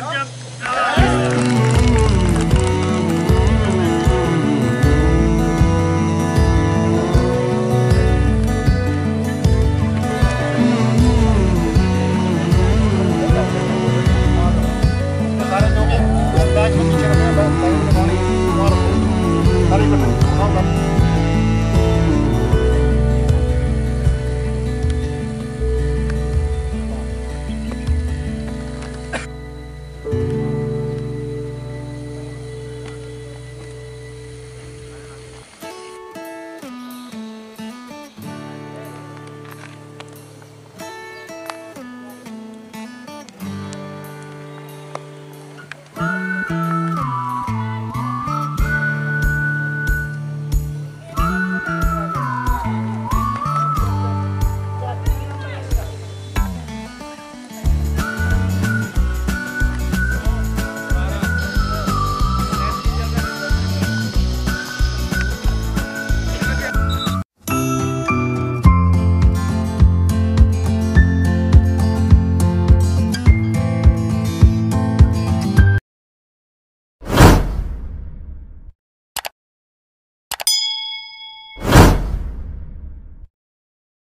jump, jump.